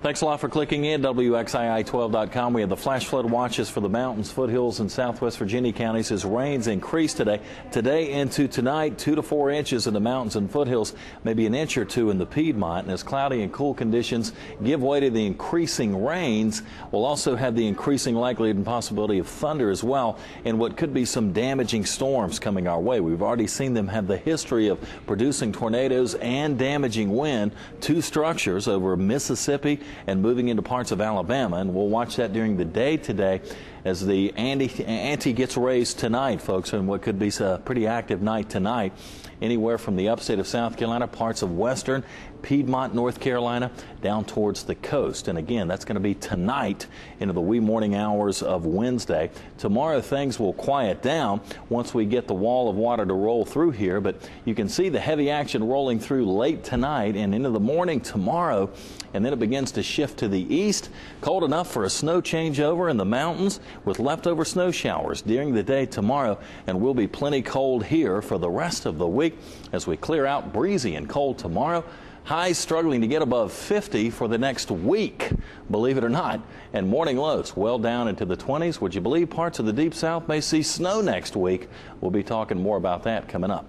Thanks a lot for clicking in. WXII12.com. We have the flash flood watches for the mountains, foothills, and southwest Virginia counties as rains increase today. Today into tonight, two to four inches in the mountains and foothills, maybe an inch or two in the Piedmont. And as cloudy and cool conditions give way to the increasing rains, we'll also have the increasing likelihood and possibility of thunder as well, and what could be some damaging storms coming our way. We've already seen them have the history of producing tornadoes and damaging wind to structures over Mississippi and moving into parts of Alabama. And we'll watch that during the day today as the ante, gets raised tonight, folks, and what could be a pretty active night tonight. Anywhere from the upstate of South Carolina, parts of western Piedmont, North Carolina, down towards the coast. And again, that's going to be tonight into the wee morning hours of Wednesday. Tomorrow, things will quiet down once we get the wall of water to roll through here. But you can see the heavy action rolling through late tonight and into the morning tomorrow. And then it begins to shift to the east. Cold enough for a snow changeover in the mountains with leftover snow showers during the day tomorrow. And we'll be plenty cold here for the rest of the week as we clear out breezy and cold tomorrow. Highs struggling to get above 50 for the next week, believe it or not. And morning lows well down into the 20s. Would you believe parts of the deep south may see snow next week? We'll be talking more about that coming up.